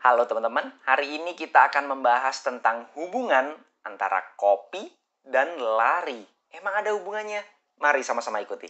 Halo teman-teman, hari ini kita akan membahas tentang hubungan antara kopi dan lari. Emang ada hubungannya? Mari sama-sama ikuti.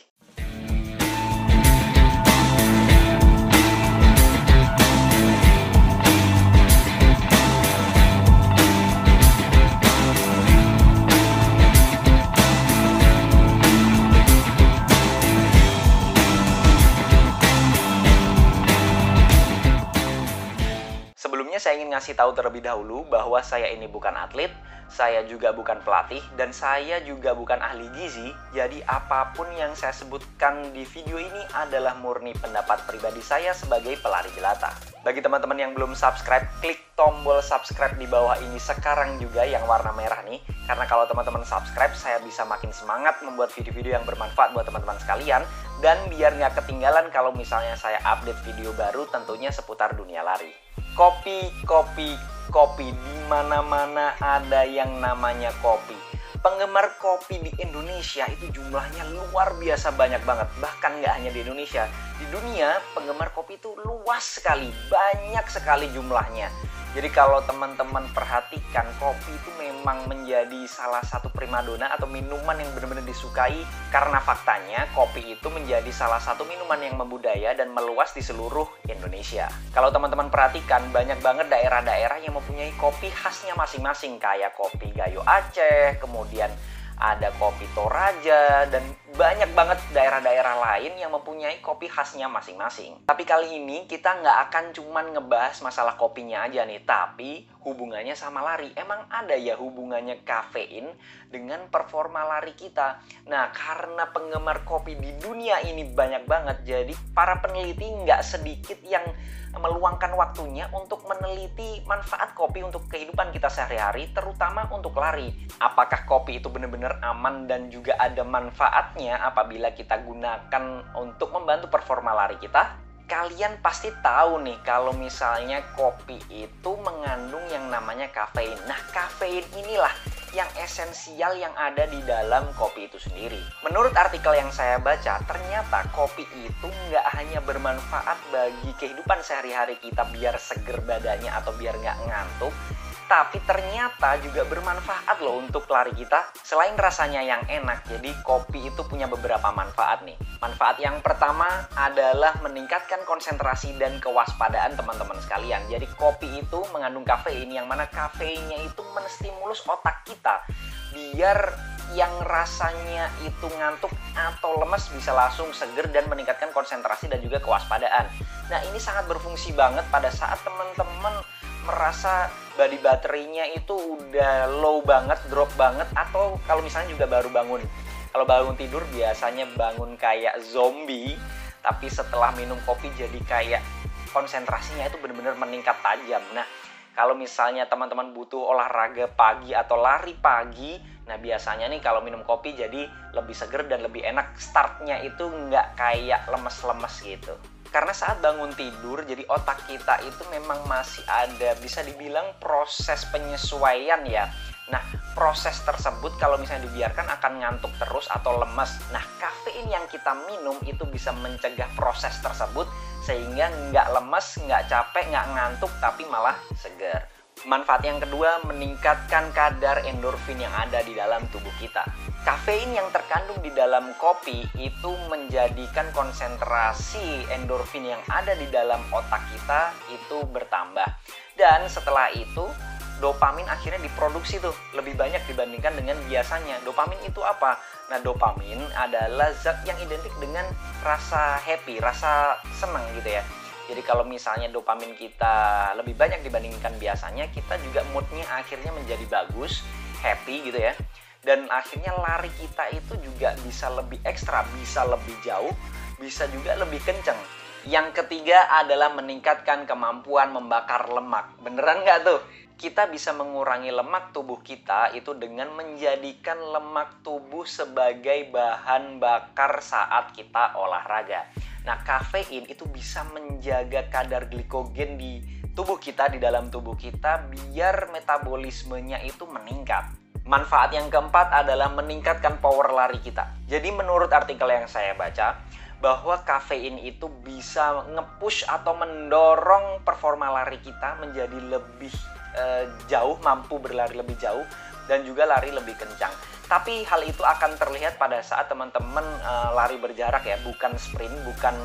Tahu terlebih dahulu bahwa saya ini bukan atlet, saya juga bukan pelatih, dan saya juga bukan ahli gizi. Jadi apa pun yang saya sebutkan di video ini adalah murni pendapat pribadi saya sebagai pelari jelata. Bagi teman-teman yang belum subscribe, klik tombol subscribe di bawah ini sekarang juga yang warna merah nih. Karena kalau teman-teman subscribe, saya bisa makin semangat membuat video-video yang bermanfaat buat teman-teman sekalian. Dan biar nggak ketinggalan kalau misalnya saya update video baru tentunya seputar dunia lari kopi, kopi, kopi. Di mana-mana ada yang namanya kopi. Penggemar kopi di Indonesia itu jumlahnya luar biasa banyak banget. Bahkan nggak hanya di Indonesia, di dunia penggemar kopi itu luas sekali, banyak sekali jumlahnya. Jadi kalau teman-teman perhatikan kopi itu memang menjadi salah satu primadona atau minuman yang benar-benar disukai karena faktanya kopi itu menjadi salah satu minuman yang membudaya dan meluas di seluruh Indonesia. Kalau teman-teman perhatikan banyak banget daerah-daerah yang mempunyai kopi khasnya masing-masing kayak kopi Gayo Aceh, kemudian ada kopi Toraja, dan banyak banget daerah-daerah lain yang mempunyai kopi khasnya masing-masing. Tapi kali ini kita nggak akan cuman ngebahas masalah kopinya aja nih, tapi hubungannya sama lari. Emang ada ya hubungannya kafein dengan performa lari kita? Nah, karena penggemar kopi di dunia ini banyak banget, jadi para peneliti nggak sedikit yang meluangkan waktunya untuk meneliti manfaat kopi untuk kehidupan kita sehari-hari, terutama untuk lari. Apakah kopi itu benar-benar aman dan juga ada manfaatnya apabila kita gunakan untuk membantu performa lari kita? kalian pasti tahu nih kalau misalnya kopi itu mengandung yang namanya kafein. Nah, kafein inilah yang esensial yang ada di dalam kopi itu sendiri. Menurut artikel yang saya baca, ternyata kopi itu nggak hanya bermanfaat bagi kehidupan sehari-hari kita biar seger badannya atau biar nggak ngantuk, tapi ternyata juga bermanfaat loh untuk lari kita. Selain rasanya yang enak, jadi kopi itu punya beberapa manfaat nih. Manfaat yang pertama adalah meningkatkan konsentrasi dan kewaspadaan teman-teman sekalian. Jadi kopi itu mengandung kafein yang mana kafeinnya itu menstimulus otak kita biar yang rasanya itu ngantuk atau lemes bisa langsung seger dan meningkatkan konsentrasi dan juga kewaspadaan. Nah, ini sangat berfungsi banget pada saat teman-teman merasa body baterainya itu udah low banget, drop banget atau kalau misalnya juga baru bangun. Kalau bangun tidur biasanya bangun kayak zombie, tapi setelah minum kopi jadi kayak konsentrasinya itu benar-benar meningkat tajam. Nah, kalau misalnya teman-teman butuh olahraga pagi atau lari pagi, nah biasanya nih kalau minum kopi jadi lebih seger dan lebih enak. Startnya itu nggak kayak lemes-lemes gitu karena saat bangun tidur jadi otak kita itu memang masih ada bisa dibilang proses penyesuaian ya. Nah proses tersebut kalau misalnya dibiarkan akan ngantuk terus atau lemes. Nah kafein yang kita minum itu bisa mencegah proses tersebut sehingga nggak lemes nggak capek nggak ngantuk tapi malah segar Manfaat yang kedua, meningkatkan kadar endorfin yang ada di dalam tubuh kita. Kafein yang terkandung di dalam kopi itu menjadikan konsentrasi endorfin yang ada di dalam otak kita itu bertambah. Dan setelah itu, dopamin akhirnya diproduksi tuh lebih banyak dibandingkan dengan biasanya. Dopamin itu apa? Nah, dopamin adalah zat yang identik dengan rasa happy, rasa senang gitu ya. Jadi kalau misalnya dopamin kita lebih banyak dibandingkan biasanya, kita juga moodnya akhirnya menjadi bagus, happy gitu ya. Dan akhirnya lari kita itu juga bisa lebih ekstra, bisa lebih jauh, bisa juga lebih kenceng. Yang ketiga adalah meningkatkan kemampuan membakar lemak. Beneran nggak tuh? Kita bisa mengurangi lemak tubuh kita itu dengan menjadikan lemak tubuh sebagai bahan bakar saat kita olahraga. Nah, kafein itu bisa menjaga kadar glikogen di tubuh kita, di dalam tubuh kita, biar metabolismenya itu meningkat. Manfaat yang keempat adalah meningkatkan power lari kita. Jadi menurut artikel yang saya baca, bahwa kafein itu bisa nge-push atau mendorong performa lari kita menjadi lebih uh, jauh, mampu berlari lebih jauh dan juga lari lebih kencang. Tapi hal itu akan terlihat pada saat teman-teman uh, lari berjarak ya, bukan sprint, bukan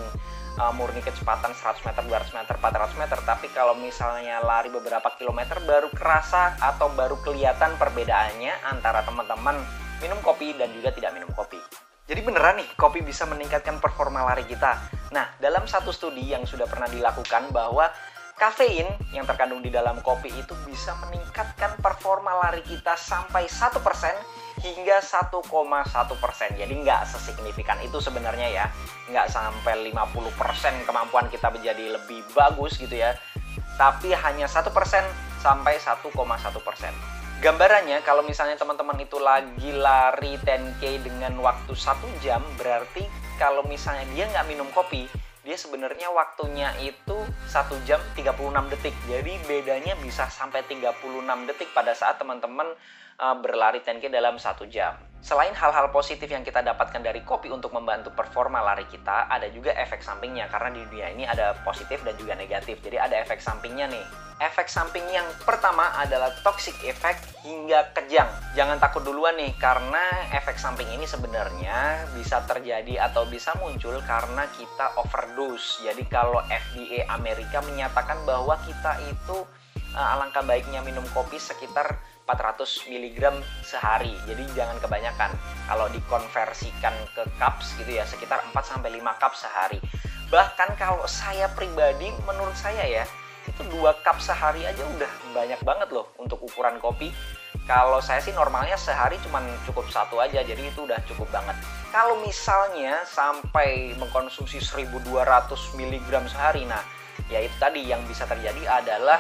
uh, murni kecepatan 100 meter, 200 meter, 400 meter. Tapi kalau misalnya lari beberapa kilometer baru kerasa atau baru kelihatan perbedaannya antara teman-teman minum kopi dan juga tidak minum kopi. Jadi beneran nih, kopi bisa meningkatkan performa lari kita. Nah, dalam satu studi yang sudah pernah dilakukan bahwa kafein yang terkandung di dalam kopi itu bisa meningkatkan performa lari kita sampai 1% hingga 1,1 persen. Jadi nggak sesignifikan itu sebenarnya ya. Nggak sampai 50 persen kemampuan kita menjadi lebih bagus gitu ya. Tapi hanya 1 persen sampai 1,1 persen. Gambarannya kalau misalnya teman-teman itu lagi lari 10K dengan waktu 1 jam, berarti kalau misalnya dia nggak minum kopi, dia sebenarnya waktunya itu 1 jam 36 detik. Jadi bedanya bisa sampai 36 detik pada saat teman-teman uh, berlari 10K dalam satu jam. Selain hal-hal positif yang kita dapatkan dari kopi untuk membantu performa lari kita, ada juga efek sampingnya karena di dunia ini ada positif dan juga negatif. Jadi ada efek sampingnya nih. Efek samping yang pertama adalah toxic effect hingga kejang. Jangan takut duluan nih karena efek samping ini sebenarnya bisa terjadi atau bisa muncul karena kita overdose. Jadi kalau FDA Amerika menyatakan bahwa kita itu uh, alangkah baiknya minum kopi sekitar 400 mg sehari. Jadi jangan kebanyakan. Kalau dikonversikan ke cups gitu ya sekitar 4 sampai 5 cup sehari. Bahkan kalau saya pribadi menurut saya ya itu dua cup sehari aja udah banyak banget loh untuk ukuran kopi. Kalau saya sih normalnya sehari cuma cukup satu aja, jadi itu udah cukup banget. Kalau misalnya sampai mengkonsumsi 1200 mg sehari, nah ya itu tadi yang bisa terjadi adalah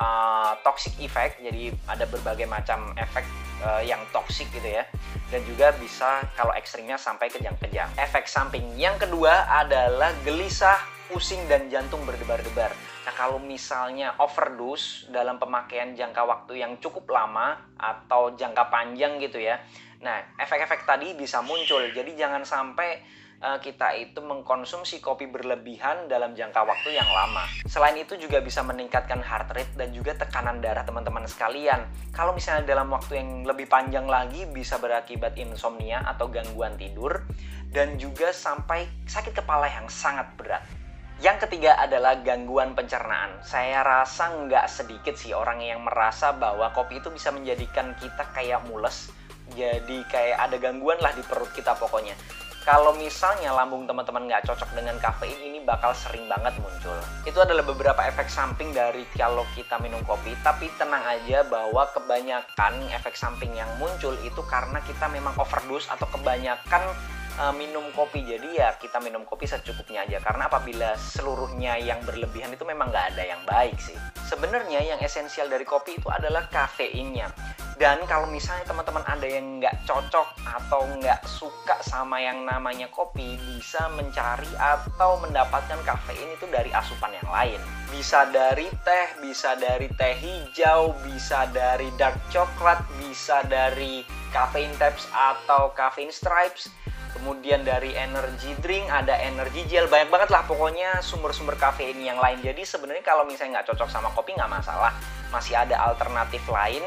uh, toxic effect jadi ada berbagai macam efek uh, yang toxic gitu ya. Dan juga bisa kalau ekstrimnya sampai kejang-kejang. Efek samping yang kedua adalah gelisah pusing dan jantung berdebar-debar nah kalau misalnya overdose dalam pemakaian jangka waktu yang cukup lama atau jangka panjang gitu ya nah efek-efek tadi bisa muncul jadi jangan sampai Eh, kita itu mengkonsumsi kopi berlebihan dalam jangka waktu yang lama. Selain itu juga bisa meningkatkan heart rate dan juga tekanan darah teman-teman sekalian. Kalau misalnya dalam waktu yang lebih panjang lagi bisa berakibat insomnia atau gangguan tidur dan juga sampai sakit kepala yang sangat berat. Yang ketiga adalah gangguan pencernaan. Saya rasa nggak sedikit sih orang yang merasa bahwa kopi itu bisa menjadikan kita kayak mules. Jadi kayak ada gangguan lah di perut kita pokoknya kalau misalnya lambung teman-teman nggak cocok dengan kafein ini bakal sering banget muncul. Itu adalah beberapa efek samping dari kalau kita minum kopi, tapi tenang aja bahwa kebanyakan efek samping yang muncul itu karena kita memang overdose atau kebanyakan uh, minum kopi. Jadi ya kita minum kopi secukupnya aja karena apabila seluruhnya yang berlebihan itu memang nggak ada yang baik sih. Sebenarnya yang esensial dari kopi itu adalah kafeinnya. Dan kalau misalnya teman-teman ada yang nggak cocok atau nggak suka sama yang namanya kopi, bisa mencari atau mendapatkan kafein itu dari asupan yang lain. Bisa dari teh, bisa dari teh hijau, bisa dari dark coklat, bisa dari caffeine tabs atau caffeine stripes, kemudian dari energy drink, ada energy gel, banyak banget lah pokoknya sumber-sumber kafein yang lain. Jadi sebenarnya kalau misalnya nggak cocok sama kopi nggak masalah, masih ada alternatif lain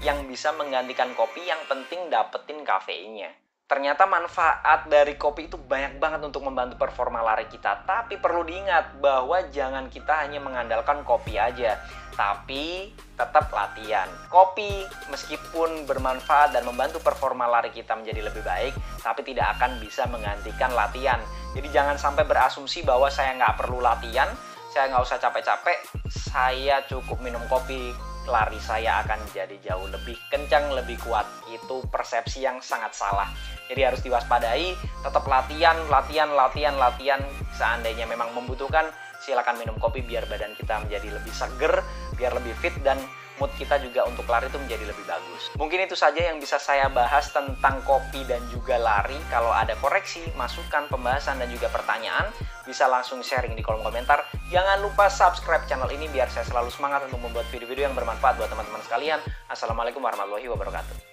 yang bisa menggantikan kopi yang penting dapetin kafeinnya. Ternyata manfaat dari kopi itu banyak banget untuk membantu performa lari kita. Tapi perlu diingat bahwa jangan kita hanya mengandalkan kopi aja. Tapi tetap latihan. Kopi meskipun bermanfaat dan membantu performa lari kita menjadi lebih baik, tapi tidak akan bisa menggantikan latihan. Jadi jangan sampai berasumsi bahwa saya nggak perlu latihan, saya nggak usah capek-capek, saya cukup minum kopi lari saya akan jadi jauh lebih kencang, lebih kuat. Itu persepsi yang sangat salah. Jadi harus diwaspadai, tetap latihan, latihan, latihan, latihan. Seandainya memang membutuhkan, silakan minum kopi biar badan kita menjadi lebih seger, biar lebih fit dan mood kita juga untuk lari itu menjadi lebih bagus. Mungkin itu saja yang bisa saya bahas tentang kopi dan juga lari. Kalau ada koreksi, masukan, pembahasan, dan juga pertanyaan, bisa langsung sharing di kolom komentar. Jangan lupa subscribe channel ini biar saya selalu semangat untuk membuat video-video yang bermanfaat buat teman-teman sekalian. Assalamualaikum warahmatullahi wabarakatuh.